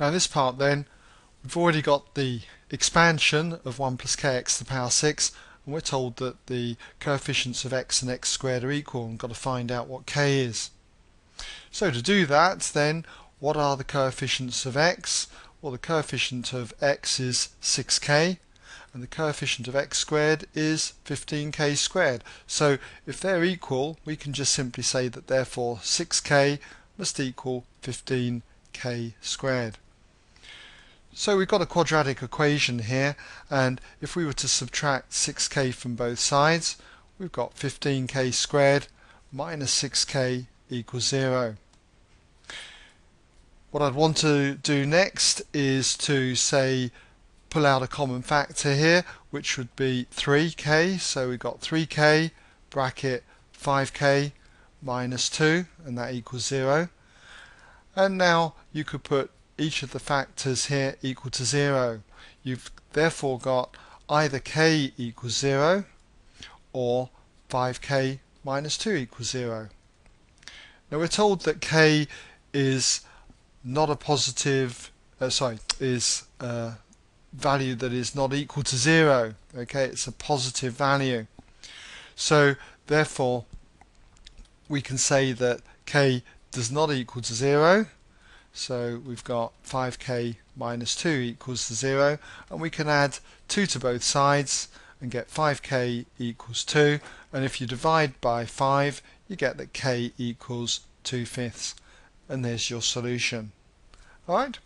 Now this part then, we've already got the expansion of 1 plus kx to the power 6 and we're told that the coefficients of x and x squared are equal and we've got to find out what k is. So to do that then, what are the coefficients of x? Well the coefficient of x is 6k and the coefficient of x squared is 15k squared. So if they're equal, we can just simply say that therefore 6k must equal 15k squared. So we've got a quadratic equation here and if we were to subtract 6k from both sides we've got 15k squared minus 6k equals 0. What I'd want to do next is to say pull out a common factor here, which would be 3k. So we've got 3k bracket 5k minus 2, and that equals 0. And now you could put each of the factors here equal to 0. You've therefore got either k equals 0 or 5k minus 2 equals 0. Now we're told that k is not a positive, uh, sorry, is a value that is not equal to zero. Okay, it's a positive value. So therefore, we can say that k does not equal to zero. So we've got 5k minus 2 equals to 0 and we can add 2 to both sides and get 5k equals 2 and if you divide by 5 you get that k equals 2 fifths and there's your solution. Alright?